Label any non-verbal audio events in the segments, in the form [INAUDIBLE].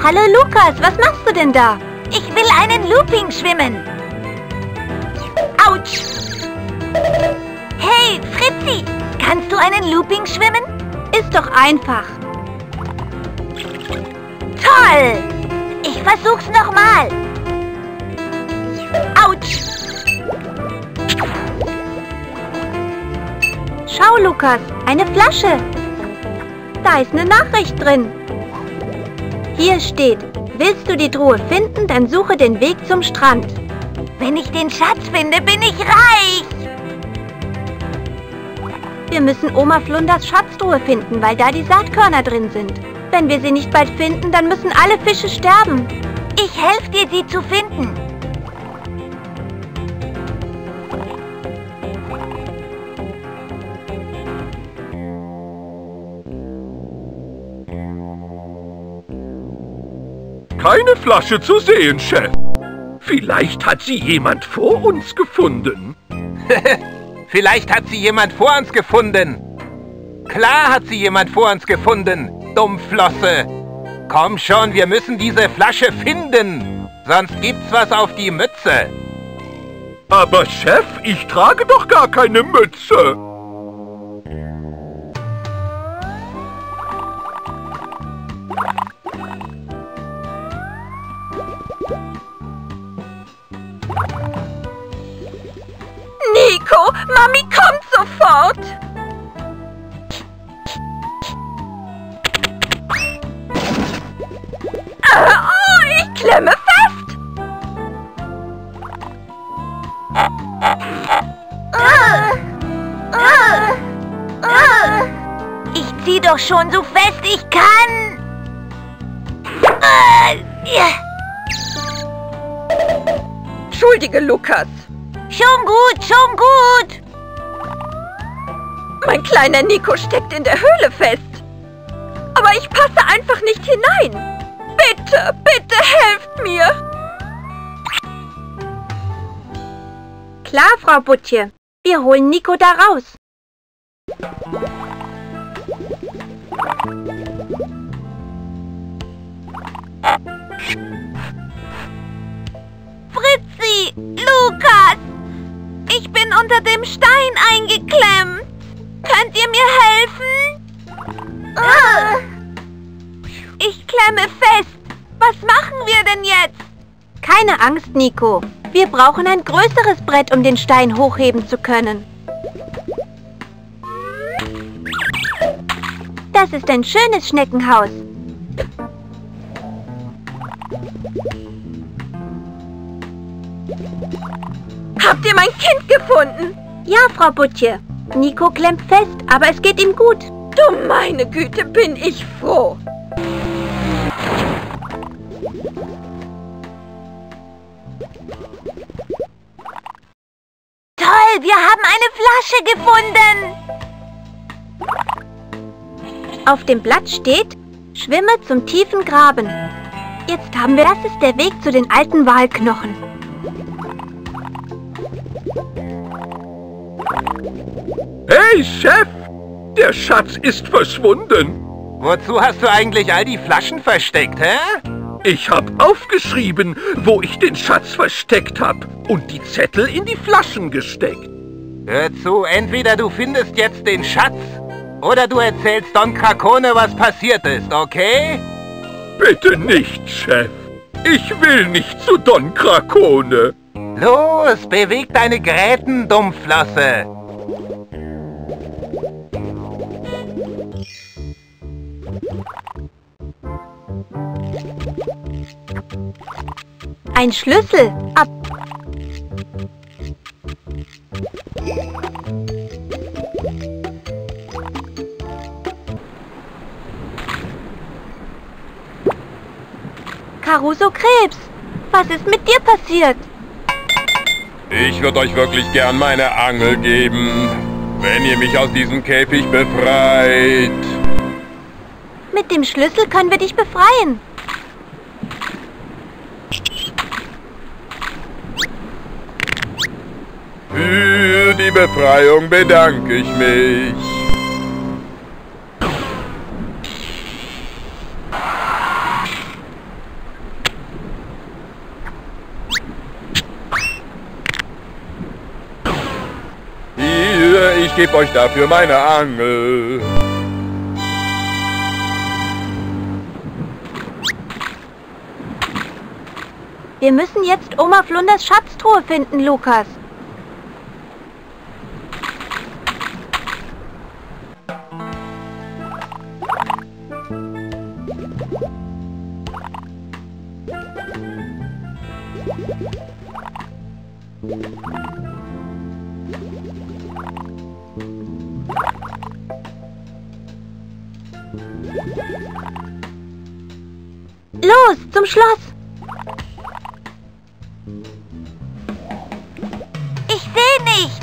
Hallo Lukas, was machst du denn da? Ich will einen Looping schwimmen. Autsch! Hey, Fritzi, kannst du einen Looping schwimmen? Ist doch einfach. Toll! Ich versuch's nochmal. Autsch! Schau, Lukas, eine Flasche. Da ist eine Nachricht drin. Hier steht, willst du die Truhe finden, dann suche den Weg zum Strand. Wenn ich den Schatz finde, bin ich reich. Wir müssen Oma Flunders Schatztruhe finden, weil da die Saatkörner drin sind. Wenn wir sie nicht bald finden, dann müssen alle Fische sterben. Ich helfe dir, sie zu finden. Keine Flasche zu sehen, Chef. Vielleicht hat sie jemand vor uns gefunden. [LAUGHS] Vielleicht hat sie jemand vor uns gefunden. Klar hat sie jemand vor uns gefunden, Dummflosse. Komm schon, wir müssen diese Flasche finden. Sonst gibt's was auf die Mütze. Aber Chef, ich trage doch gar keine Mütze. Nico, Mami kommt sofort. Oh, ich klemme fest. Ich zieh doch schon so fest ich kann. Äh. Entschuldige, Lukas. Schon gut, schon gut. Mein kleiner Nico steckt in der Höhle fest. Aber ich passe einfach nicht hinein. Bitte, bitte helft mir. Klar, Frau Butje. Wir holen Nico da raus. Fritzi, Lukas, ich bin unter dem Stein eingeklemmt. Könnt ihr mir helfen? Ah. Ich klemme fest. Was machen wir denn jetzt? Keine Angst, Nico. Wir brauchen ein größeres Brett, um den Stein hochheben zu können. Das ist ein schönes Schneckenhaus. Habt ihr mein Kind gefunden? Ja, Frau Butje. Nico klemmt fest, aber es geht ihm gut. Du meine Güte, bin ich froh. Toll, wir haben eine Flasche gefunden. Auf dem Blatt steht, schwimme zum tiefen Graben. Jetzt haben wir, das ist der Weg zu den alten Walknochen. Hey, Chef! Der Schatz ist verschwunden. Wozu hast du eigentlich all die Flaschen versteckt, hä? Ich hab aufgeschrieben, wo ich den Schatz versteckt hab und die Zettel in die Flaschen gesteckt. Hör zu, entweder du findest jetzt den Schatz oder du erzählst Don Krakone, was passiert ist, okay? Bitte nicht, Chef. Ich will nicht zu Don Krakone. Los, beweg deine Gräten, Dummflosse. Ein Schlüssel. Ab. Caruso Krebs, was ist mit dir passiert? Ich würde euch wirklich gern meine Angel geben, wenn ihr mich aus diesem Käfig befreit. Mit dem Schlüssel können wir dich befreien. Für die Befreiung bedanke ich mich. Hier, ich gebe euch dafür meine Angel. Wir müssen jetzt Oma Flunders Schatztruhe finden, Lukas. Schloss! Ich sehe nichts.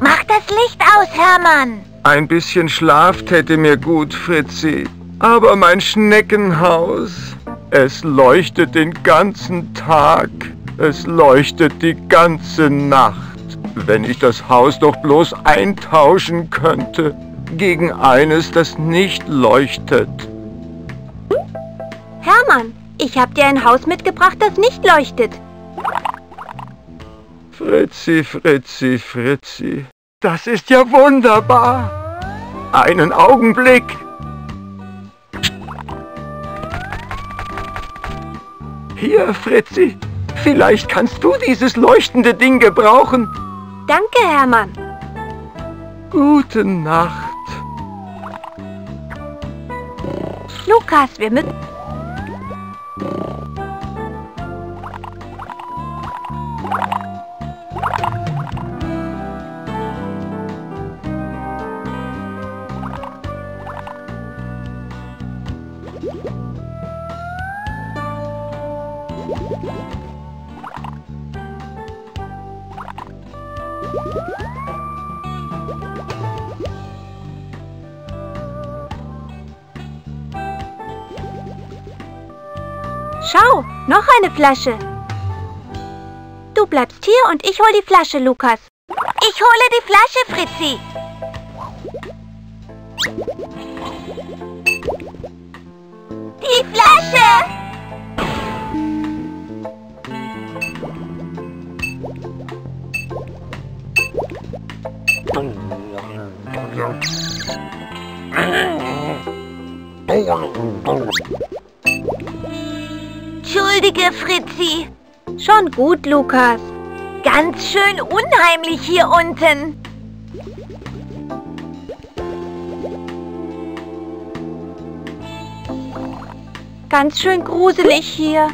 Mach das Licht aus, Hermann. Ein bisschen Schlaf täte mir gut, Fritzi. Aber mein Schneckenhaus, es leuchtet den ganzen Tag. Es leuchtet die ganze Nacht. Wenn ich das Haus doch bloß eintauschen könnte gegen eines, das nicht leuchtet. Hermann, ich habe dir ein Haus mitgebracht, das nicht leuchtet. Fritzi, Fritzi, Fritzi. Das ist ja wunderbar. Einen Augenblick. Hier, Fritzi. Vielleicht kannst du dieses leuchtende Ding gebrauchen. Danke, Hermann. Gute Nacht. Lukas, wir müssen... What? Schau, noch eine Flasche. Du bleibst hier und ich hol die Flasche, Lukas. Ich hole die Flasche, Fritzi. Die Flasche! Entschuldige, Fritzi. Schon gut, Lukas. Ganz schön unheimlich hier unten. Ganz schön gruselig hier.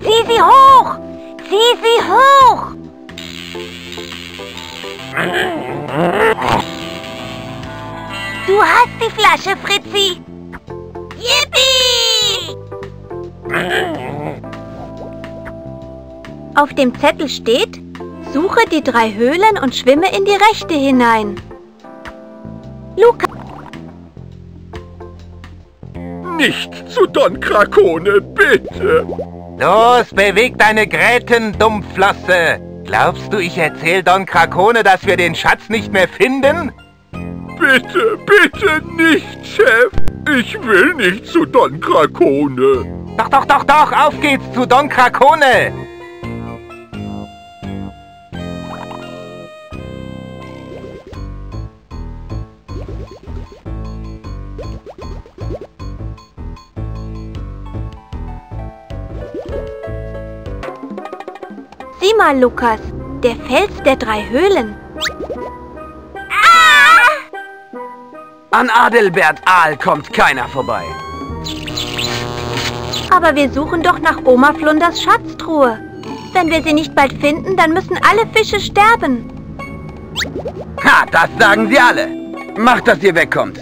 Sieh sie hoch! Sieh sie hoch! Du hast die Flasche, Fritzi! Yippie! Auf dem Zettel steht, suche die drei Höhlen und schwimme in die rechte hinein. Lukas, Nicht zu Don Krakone, bitte. Los, beweg deine Gräten, Dummflosse! Glaubst du, ich erzähl Don Krakone, dass wir den Schatz nicht mehr finden? Bitte, bitte nicht, Chef. Ich will nicht zu Don Krakone. Doch, doch, doch, doch, auf geht's zu Don Krakone! Mal, Lukas. Der Fels der drei Höhlen. An Adelbert Aal kommt keiner vorbei. Aber wir suchen doch nach Oma Flunders Schatztruhe. Wenn wir sie nicht bald finden, dann müssen alle Fische sterben. Ha, das sagen sie alle. Macht, dass ihr wegkommt.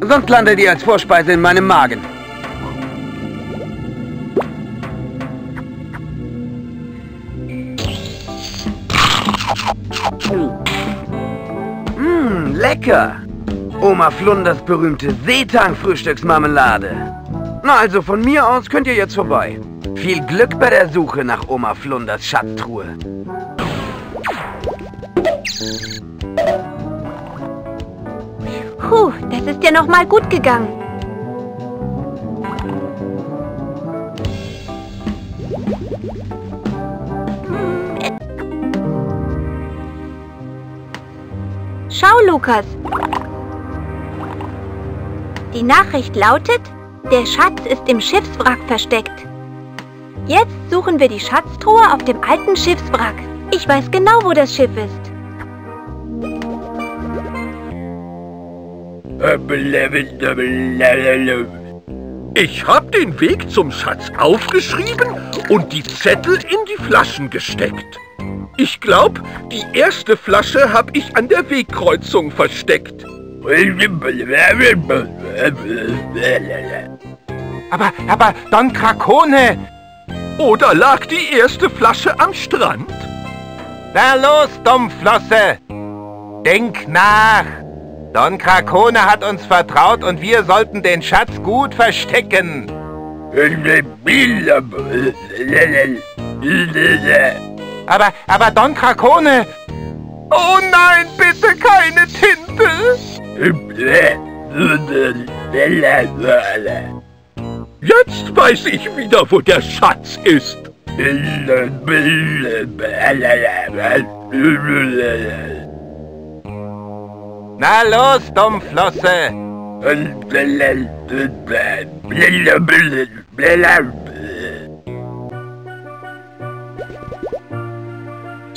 Sonst landet ihr als Vorspeise in meinem Magen. Lecker. Oma Flunders berühmte Seetang-Frühstücksmarmelade. Na also von mir aus könnt ihr jetzt vorbei. Viel Glück bei der Suche nach Oma Flunders Schatztruhe. Puh, das ist ja noch mal gut gegangen. Lukas. Die Nachricht lautet, der Schatz ist im Schiffswrack versteckt. Jetzt suchen wir die Schatztruhe auf dem alten Schiffswrack. Ich weiß genau, wo das Schiff ist. Ich habe den Weg zum Schatz aufgeschrieben und die Zettel in die Flaschen gesteckt. Ich glaube, die erste Flasche habe ich an der Wegkreuzung versteckt. Aber, aber, Don Krakone! Oder lag die erste Flasche am Strand? Na los, Dummflosse! Denk nach! Don Krakone hat uns vertraut und wir sollten den Schatz gut verstecken. Aber, aber Don Krakone... Oh nein, bitte keine Tinte! Jetzt weiß ich wieder, wo der Schatz ist. Na los, Dummflosse!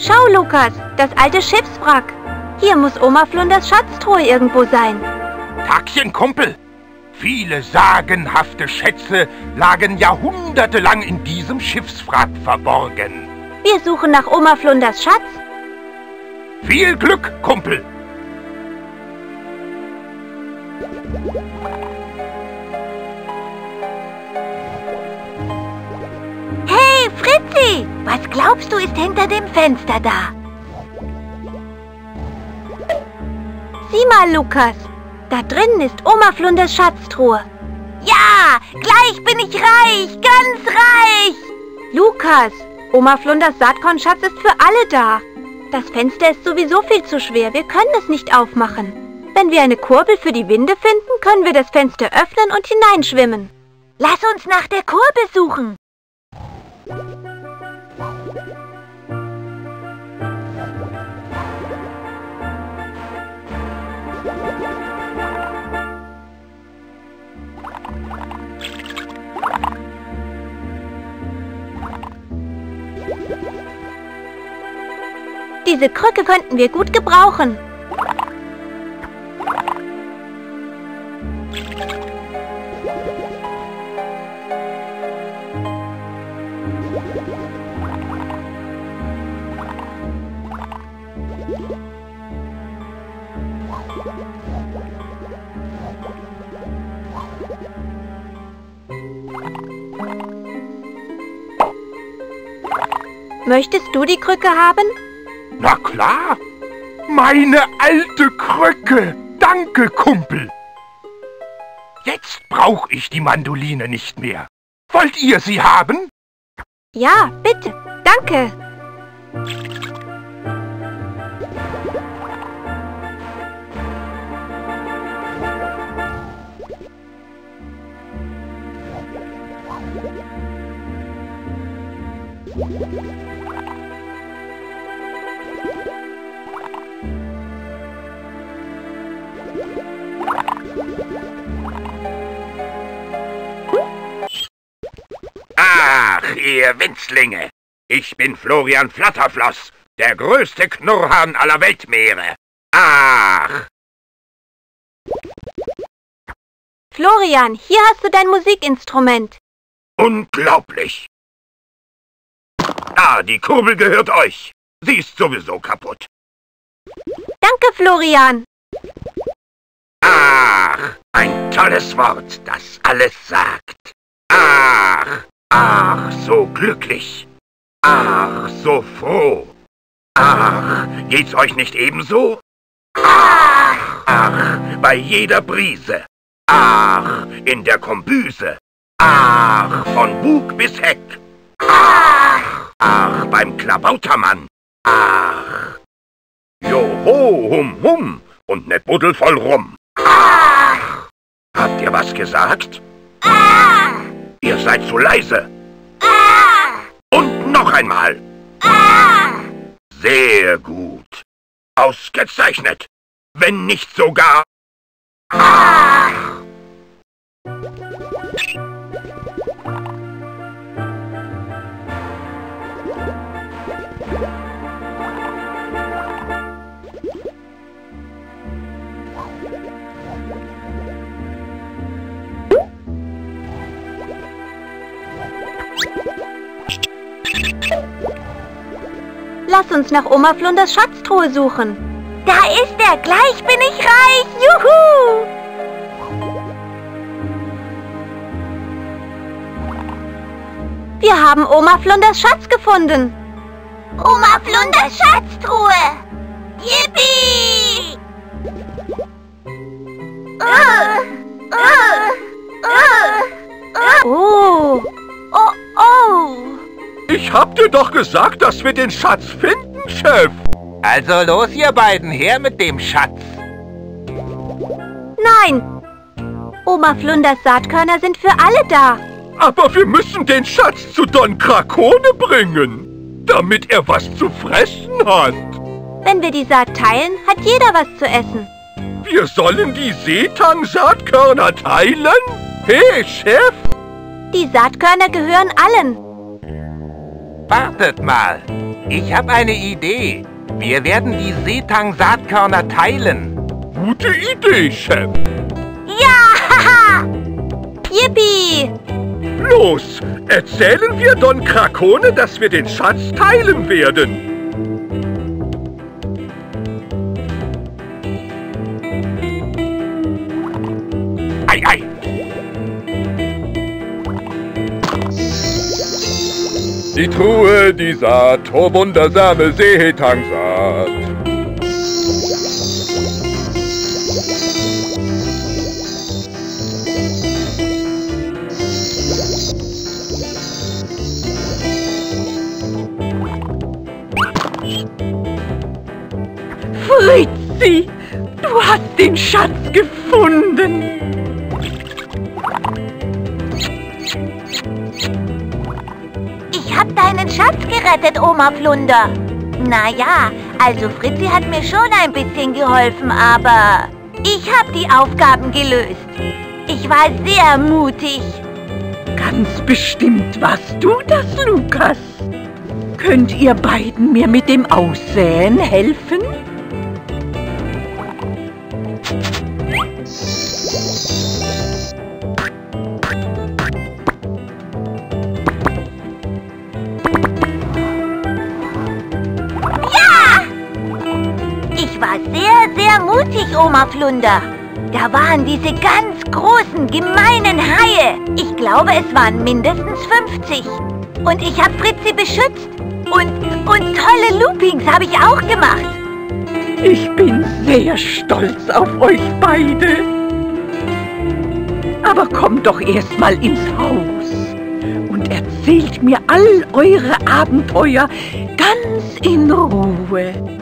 Schau, Lukas, das alte Schiffswrack. Hier muss Oma Flunders Schatztruhe irgendwo sein. Tagchen, Kumpel! Viele sagenhafte Schätze lagen jahrhundertelang in diesem Schiffswrack verborgen. Wir suchen nach Oma Flunders Schatz. Viel Glück, Kumpel! Hey, Fritzi! Was glaubst du ist hinter dem Fenster da? Sieh mal, Lukas. Da drin ist Oma Flunders Schatztruhe. Ja, gleich bin ich reich, ganz reich! Lukas, Oma Flunders Saatkornschatz ist für alle da. Das Fenster ist sowieso viel zu schwer. Wir können es nicht aufmachen. Wenn wir eine Kurbel für die Winde finden, können wir das Fenster öffnen und hineinschwimmen. Lass uns nach der Kurbel suchen. Diese Krücke könnten wir gut gebrauchen. Möchtest du die Krücke haben? Na klar! Meine alte Krücke! Danke, Kumpel! Jetzt brauche ich die Mandoline nicht mehr. Wollt ihr sie haben? Ja, bitte. Danke. Ach, ihr Winzlinge! Ich bin Florian Flatterfloss, der größte Knurrhahn aller Weltmeere. Ach! Florian, hier hast du dein Musikinstrument. Unglaublich! Ah, die Kurbel gehört euch. Sie ist sowieso kaputt. Danke, Florian. Ach, ein tolles Wort, das alles sagt. Ach, ach, so glücklich. Ach, so froh. Ach, geht's euch nicht ebenso? Ach, ach, bei jeder Brise. Ach, in der Kombüse. Ach, von Bug bis Heck. Ach, ach, beim Klabautermann. Ach. Joho, hum, hum und ne Buddel voll rum. Ach. Habt ihr was gesagt? Ah! Ihr seid zu leise. Ah! Und noch einmal. Ah! Sehr gut. Ausgezeichnet. wenn nicht sogar... Lass uns nach Oma Flunders Schatztruhe suchen. Da ist er. Gleich bin ich reich. Juhu! Wir haben Oma Flunders Schatz gefunden. Oma Flunders Schatztruhe. Yippie! Uh, uh, uh, Oh, oh, oh. Ich hab dir doch gesagt, dass wir den Schatz finden, Chef. Also los, ihr beiden, her mit dem Schatz. nein. Oma Flunders Saatkörner sind für alle da. Aber wir müssen den Schatz zu Don Krakone bringen, damit er was zu fressen hat. Wenn wir die Saat teilen, hat jeder was zu essen. Wir sollen die Seetang-Saatkörner teilen? Hey, Chef! Die Saatkörner gehören allen. Wartet mal. Ich habe eine Idee. Wir werden die Seetang-Saatkörner teilen. Gute Idee, Chef. Ja, haha. Yippie! Los, erzählen wir Don Krakone, dass wir den Schatz teilen werden. Die Truhe, die Saat, oh wundersame Seetangsaat. Fritzi, du hast den Schatz gefunden. Deinen Schatz gerettet, Oma Flunder. Naja, also Fritzi hat mir schon ein bisschen geholfen, aber ich hab die Aufgaben gelöst. Ich war sehr mutig. Ganz bestimmt warst du das, Lukas. Könnt ihr beiden mir mit dem Aussäen helfen? Sehr, sehr mutig, Oma Flunder. Da waren diese ganz großen, gemeinen Haie. Ich glaube, es waren mindestens 50. Und ich habe Fritzi beschützt. Und, und tolle Loopings habe ich auch gemacht. Ich bin sehr stolz auf euch beide. Aber kommt doch erst mal ins Haus und erzählt mir all eure Abenteuer ganz in Ruhe.